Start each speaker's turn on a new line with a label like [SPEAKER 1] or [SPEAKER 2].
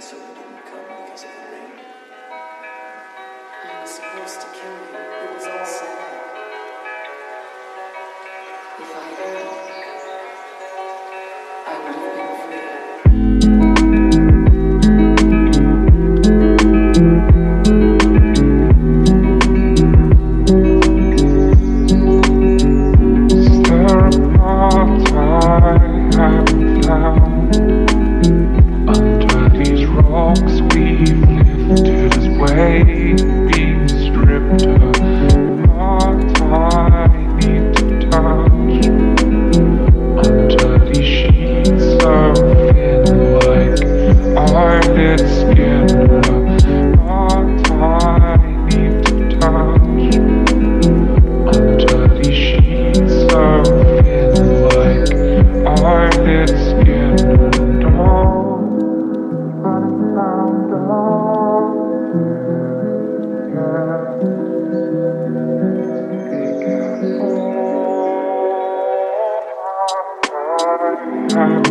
[SPEAKER 1] so you didn't come because of the ring.
[SPEAKER 2] I was supposed to kill you. It was all set up. If I hadn't, Hey. time.